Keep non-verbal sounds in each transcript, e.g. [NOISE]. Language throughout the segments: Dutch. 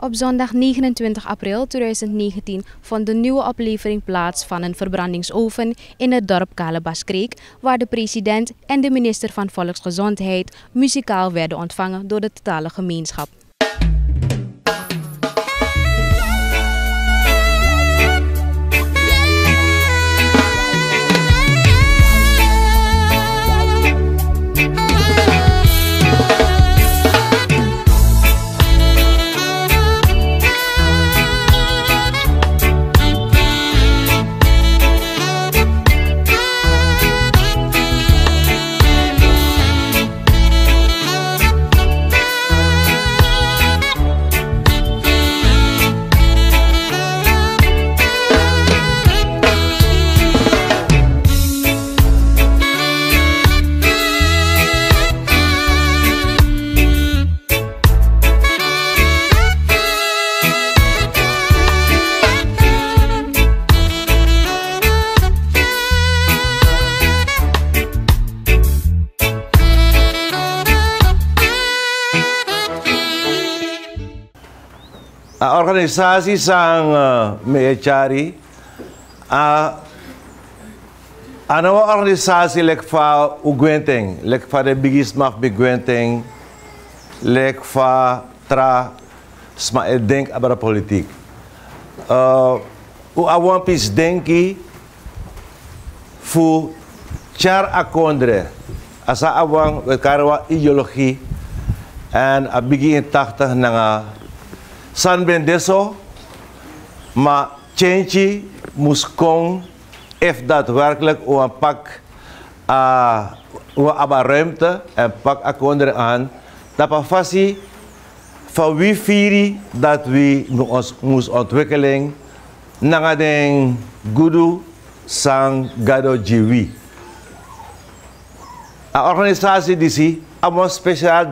Op zondag 29 april 2019 vond de nieuwe oplevering plaats van een verbrandingsoven in het dorp Kalebaskreek, waar de president en de minister van Volksgezondheid muzikaal werden ontvangen door de totale gemeenschap. Organisatie sang meechari a ano organisasi lek fa ugwenteng. Lek fa de bigis maf begwenteng lek fa tra sma e denk abara politiek. Uh, u awan pis denki fu char akondre. Asa awang karwa ideologie. En a bigi in 80 nanga san ben deso, maar change moest komen if daadwerkelijk een pak uh, een ruimte en pak akkonden aan, dat passie van wie vieri dat we ons moest ontwikkeling naar de gudu sang gado jiwi. Een organisatie die zie, een speciaal.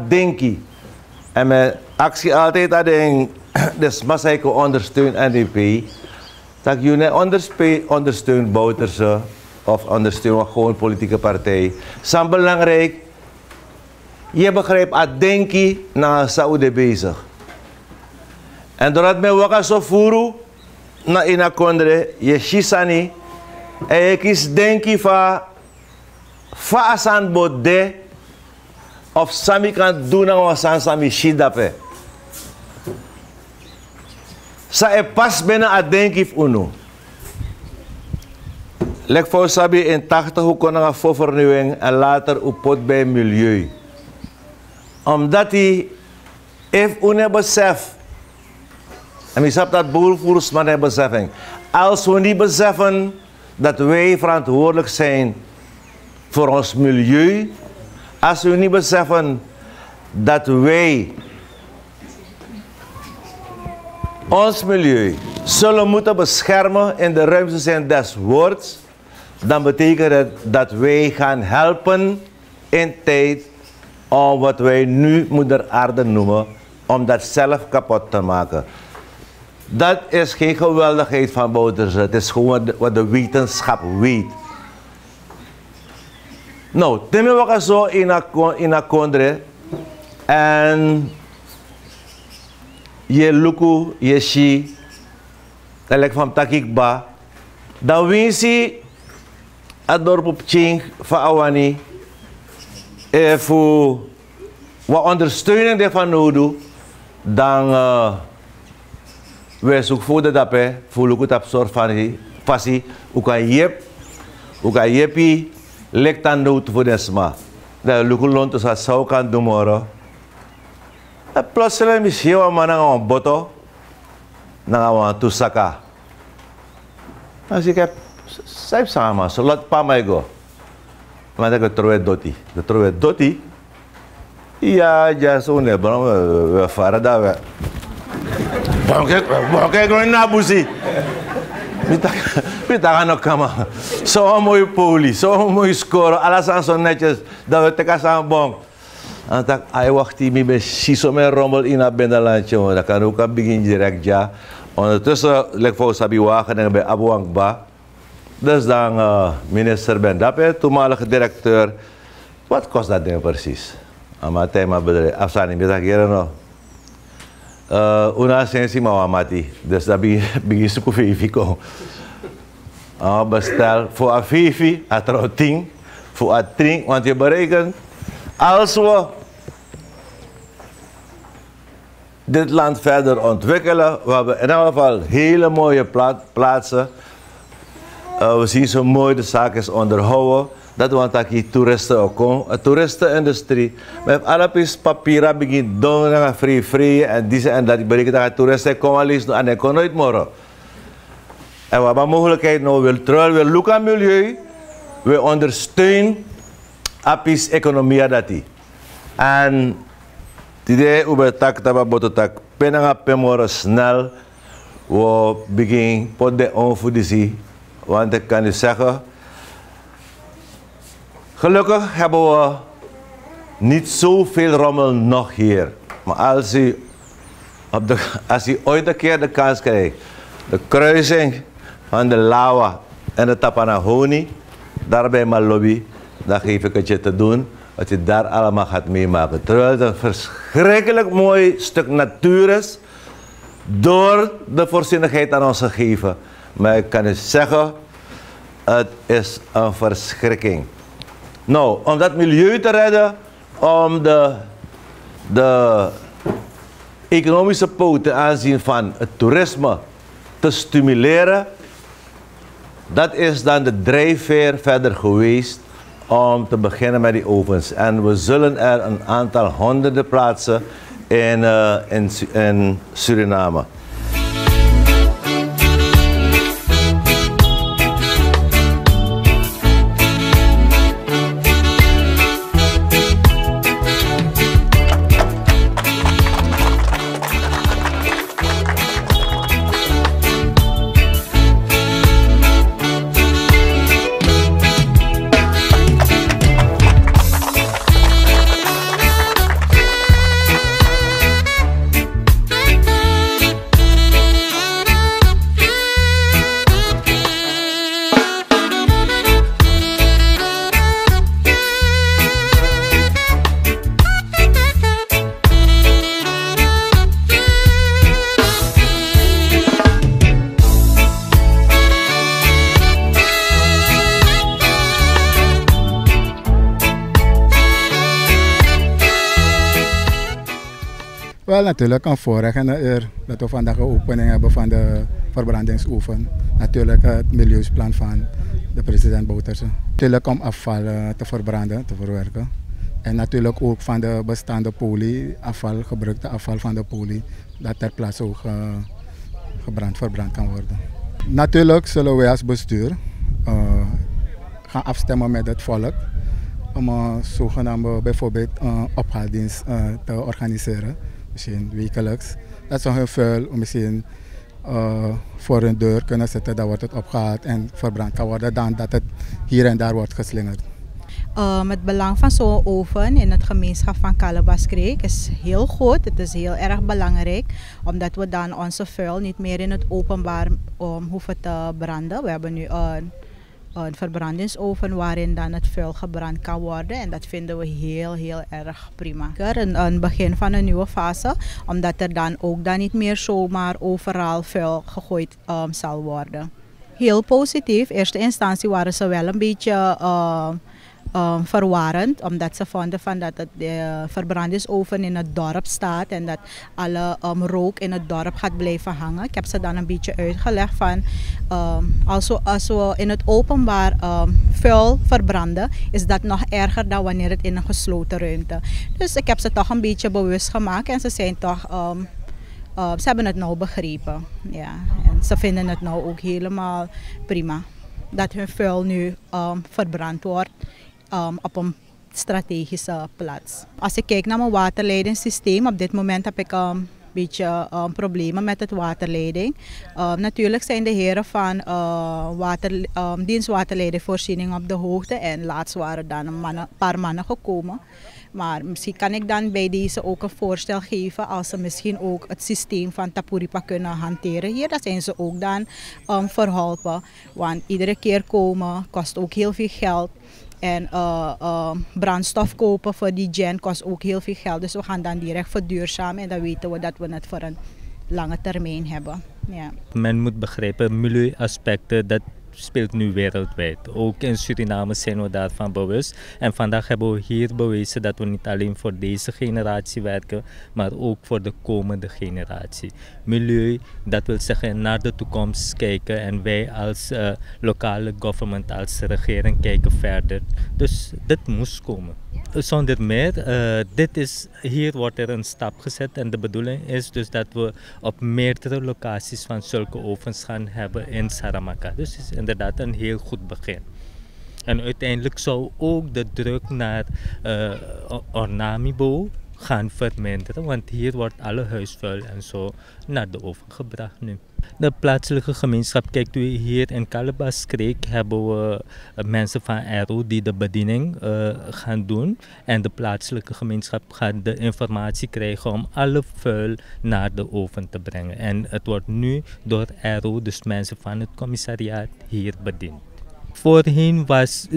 En mijn actie altijd aan [COUGHS] dus Masaiko ondersteunt NDP. Dat jullie ondersteunt Bouterse of ondersteunt gewoon politieke partij. Zijn belangrijk. Je begrijpt, dat denki naar Saoedi bezig. En doordat men waka zo voeren naar ina kondre, je shisani, en je kies denki van fa asan bode of sami kan doen aan sami shidape. Sa bena a denki uno. Lek voor sabi in 80 hoe kon voor vernieuwing en later upot bij milieu. Omdat hij if une besef en ik dat boelvoers maar hebben beseffen. Als we niet beseffen dat wij verantwoordelijk zijn voor ons milieu, als we niet beseffen dat wij ons milieu zullen moeten beschermen in de ruimte zijn des woords, dan betekent het dat wij gaan helpen in tijd om wat wij nu moeder aarde noemen, om dat zelf kapot te maken. Dat is geen geweldigheid van Bouterse, het is gewoon wat de wetenschap weet. Nou, temme we zo in een kondre en je luku je shi elek van takik ba. Dan winsi a dorp op ching van awani e fu wa ondersteuning de nodu dan uh, we zoek voor de dape fu luku tap sor van fasi uka yep uka yepi lek tan nood voor desma. Da luku lonto sa sau kan dumoro plotseling is heel man ang boto ng awang tusaka. Kasi kaya, saib sama, sulat pa may go. Manda ko trowe doti. Ko trowe doti. Iya ja sune bro fara da we. Bangke ko na busi. Mita [LAUGHS] mita kano kama. So mo poli, so mo skoro, alasan so netjes dat we te kasang bong. En tak ay wakti mi be siso me rommel in a bendalandje, dan kan ook aan begin direct ja. Ondertussen lek voor sabi wagen bij Abuang Ba. Dus dan uh, minister Ben Dape, toenmalige directeur. Wat kost dat ding precies? Ama thema bedrijf. Afsani, met dat no. uh, una sensi mawamati. Dus dat begin [LAUGHS] zoeken voor Uh, bestel voor een vivi, a trouwting, voor een drink, want je berekent, als we dit land verder ontwikkelen, we hebben in ieder geval hele mooie pla plaatsen, uh, we zien zo mooi de zaken onderhouden, dat want dat die toeristen ook komen. De toeristenindustrie. Met alles papieren begint en free free en die en dat. betekent dat toeristen komen alleen en ik kon nooit morgen. En we hebben mogelijkheid nou, terwijl we aan milieu, we ondersteunen apis economie dat die. En idee over tak taba boto tak penanga pemoro snel we begin pot de onvoeding. Want ik kan u zeggen Gelukkig hebben we niet zoveel rommel nog hier. Maar als u, op de, als u ooit een keer de kans krijgt, de kruising van de Lawa en de Tapanahoni, daarbij lobby, dan geef ik het je te doen, wat je daar allemaal gaat meemaken. Terwijl het een verschrikkelijk mooi stuk natuur is, door de voorzienigheid aan ons gegeven. Maar ik kan u zeggen, het is een verschrikking. Nou, om dat milieu te redden, om de, de economische poot aanzien van het toerisme te stimuleren, dat is dan de drijfveer verder geweest om te beginnen met die ovens. En we zullen er een aantal honderden plaatsen in, uh, in, in Suriname. Natuurlijk een voorrecht en een eer dat we vandaag een opening hebben van de verbrandingsoefen. Natuurlijk het milieusplan van de president Bouterse. Natuurlijk om afval eh, te verbranden, te verwerken. En natuurlijk ook van de bestaande poli, afval, gebruikte afval van de poli, dat ter plaatse ook uh, gebrand, verbrand kan worden. Natuurlijk zullen wij als bestuur uh, gaan afstemmen met het volk om een zogenaamde bijvoorbeeld een ophaaldienst te organiseren misschien wekelijks. Dat ze hun vuil misschien uh, voor hun deur kunnen zetten, dan wordt het opgehaald en verbrand kan worden dan dat het hier en daar wordt geslingerd. Het belang van zo'n oven in het gemeenschap van Calabascreek is heel groot. Het is heel erg belangrijk, omdat we dan onze vuil niet meer in het openbaar um, hoeven te branden. We hebben nu een een verbrandingsoven waarin dan het vuil gebrand kan worden. En dat vinden we heel, heel erg prima. Een, een begin van een nieuwe fase, omdat er dan ook dan niet meer zomaar overal vuil gegooid um, zal worden. Heel positief. In eerste instantie waren ze wel een beetje... Uh, um, verwarrend. Omdat ze vonden van dat het de verbrandingsoven in het dorp staat en dat alle um, rook in het dorp gaat blijven hangen. Ik heb ze dan een beetje uitgelegd van um, als, we, als in het openbaar vuil verbranden, is dat nog erger dan wanneer het in een gesloten ruimte. Dus ik heb ze toch een beetje bewust gemaakt en ze zijn toch. Uh, ze hebben het nou begrepen. Ja. En ze vinden het nou ook helemaal prima. Dat hun vuil nu verbrand wordt um, op een strategische plaats. Als ik kijk naar mijn waterleidingssysteem, op dit moment heb ik een um, beetje um, problemen met het waterleiding. Natuurlijk zijn de heren van uh, water, op de hoogte en laatst waren dan een paar mannen gekomen. Maar misschien kan ik dan bij deze ook een voorstel geven als ze misschien ook het systeem van Tapuripa kunnen hanteren hier. Dat zijn ze ook dan um, verholpen. Want iedere keer komen kost ook heel veel geld. En uh, uh, brandstof kopen voor die gen kost ook heel veel geld. Dus we gaan dan direct verduurzamen en dan weten we dat we het voor een lange termijn hebben. Ja. Men moet begrijpen, milieuaspecten, dat speelt nu wereldwijd. Ook in Suriname zijn we daarvan bewust. En vandaag hebben we hier bewezen dat we niet alleen voor deze generatie werken, maar ook voor de komende generatie. Milieu, dat wil zeggen naar de toekomst kijken en wij als uh, lokale government, als regering kijken verder. Dus dit moest komen. Zonder meer, uh, dit is, hier wordt er een stap gezet en de bedoeling is dus dat we op meerdere locaties van zulke ovens gaan hebben in Saramaka. Dus het is inderdaad een heel goed begin. En uiteindelijk zou ook de druk naar uh, Ornamibo gaan verminderen, want hier wordt alle huisvuil en zo naar de oven gebracht nu. De plaatselijke gemeenschap, kijkt u hier in Kalabas-Kreek hebben we eh, mensen van ERO die de bediening uh, gaan doen. En de plaatselijke gemeenschap gaat de informatie krijgen om alle vuil naar de oven te brengen. En het wordt nu door ERO, dus mensen van het commissariaat, hier bediend. Voorheen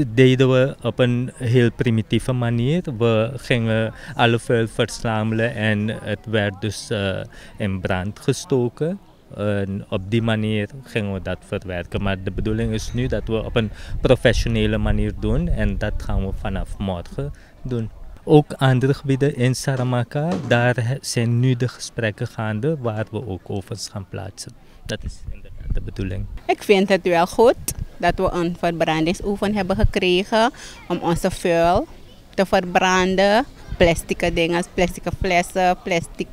deden we op een heel primitieve manier. We gingen alle vuil verzamelen en het werd dus uh, in brand gestoken. En op die manier gingen we dat verwerken. Maar de bedoeling is nu dat we op een professionele manier doen en dat gaan we vanaf morgen doen. Ook andere gebieden in Saramaka, daar zijn nu de gesprekken gaande waar we ook ovens gaan plaatsen. Dat is inderdaad de bedoeling. Ik vind het wel goed dat we een verbrandingsoven hebben gekregen om onze vuil te verbranden. Plastic dingen, plastic flessen, plastic.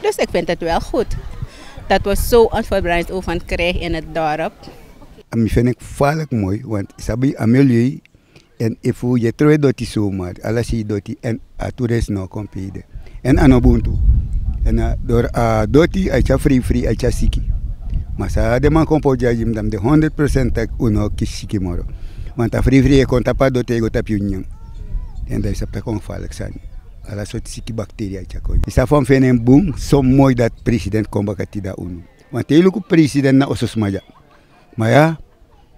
Dus ik vind het wel goed dat we zo een verbrandingsoven krijgen in het dorp. Dat vind ik vaak mooi, want sabi amelië en if je trouwt dat is zomaar, alles je dat en a toerist nou compede. En aan Ubuntu. En door a doti a free free a siki. Maar sa de man kompo jajim dam de 100% tak uno kisiki moro. Want a free free e konta pa doti go tap yunyang. En dat is op de gevaarlijk zijn alle soort zieke bacteriën chakoi. Is vind ik boom, zo mooi dat president kombakati da unu. Want heel veel president na osos maja. Maar ja,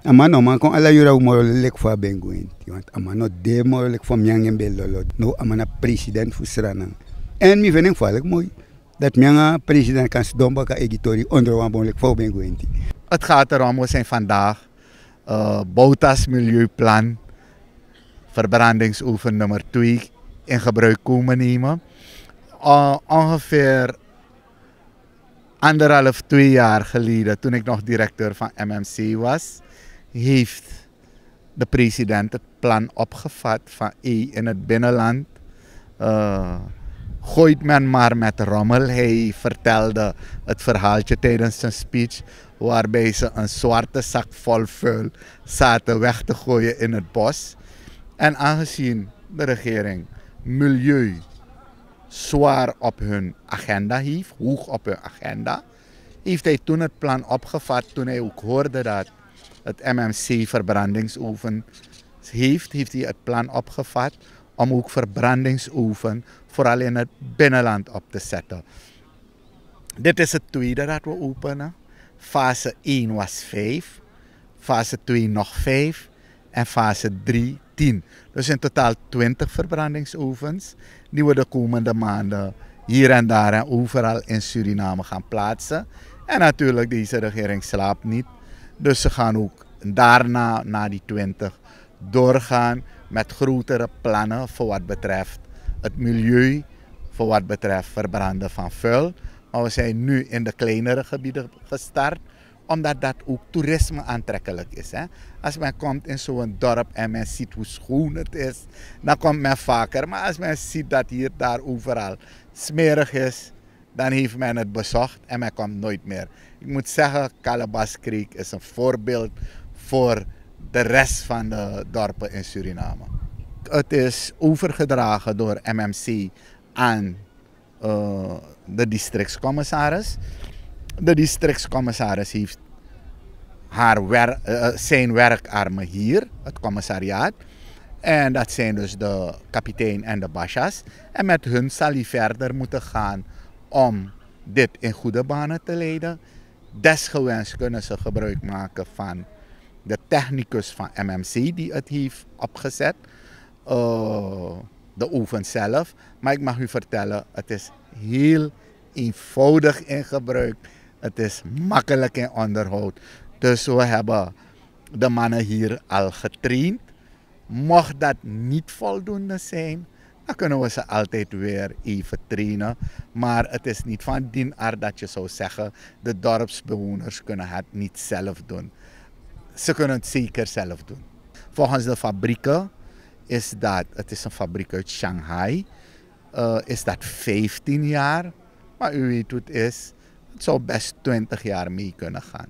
ama no man kon ala yura umoro lek fa benguin. Want ama no de moro lek fa miangen belolo. No ama na president fusrana. En mi ik vaak mooi dat mianga president kan sdomba ka editori onder wan bon lek fa benguin. Het gaat erom, we zijn vandaag uh, Boutas Milieuplan verbrandingsoefen nummer 2 in gebruik komen nemen. Uh, ongeveer anderhalf, twee jaar geleden, toen ik nog directeur van MMC was, heeft de president het plan opgevat van E in het binnenland. Uh, gooit men maar met rommel. Hij vertelde het verhaaltje tijdens zijn speech waarbij ze een zwarte zak vol vuil zaten weg te gooien in het bos. En aangezien de regering milieu zwaar op hun agenda heeft, hoog op hun agenda, heeft hij toen het plan opgevat toen hij ook hoorde dat het MMC verbrandingsoven heeft, heeft hij het plan opgevat om ook verbrandingsoven vooral in het binnenland op te zetten. Dit is het tweede dat we openen. Fase 1 was 5, fase 2 nog 5 en fase 3 10. Dus in totaal 20 verbrandingsovens die we de komende maanden hier en daar en overal in Suriname gaan plaatsen. En natuurlijk, deze regering slaapt niet. Dus ze gaan ook daarna, na die 20, doorgaan met grotere plannen voor wat betreft het milieu, voor wat betreft verbranden van vuil. Maar we zijn nu in de kleinere gebieden gestart omdat dat ook toerisme aantrekkelijk is. Hè? Als men komt in zo'n dorp en men ziet hoe schoon het is, dan komt men vaker. Maar als men ziet dat hier, daar, overal smerig is, dan heeft men het bezocht en men komt nooit meer. Ik moet zeggen, Calabas Creek is een voorbeeld voor de rest van de dorpen in Suriname. Het is overgedragen door MMC aan uh, de districtscommissaris de districtscommissaris heeft haar wer uh, zijn werkarmen hier, het commissariaat. En dat zijn dus de kapitein en de basjas. En met hun zal hij verder moeten gaan om dit in goede banen te leiden. Desgewenst kunnen ze gebruik maken van de technicus van MMC die het heeft opgezet. Uh, de oven zelf. Maar ik mag u vertellen, het is heel eenvoudig in gebruik. Het is makkelijk in onderhoud. Dus we hebben de mannen hier al getraind. Mocht dat niet voldoende zijn, dan kunnen we ze altijd weer even trainen. Maar het is niet van die aard dat je zou zeggen, de dorpsbewoners kunnen het niet zelf doen. Ze kunnen het zeker zelf doen. Volgens de fabrieken is dat, het is een fabriek uit Shanghai, uh, is dat 15 jaar. Maar u weet hoe het is, het zou best 20 jaar mee kunnen gaan.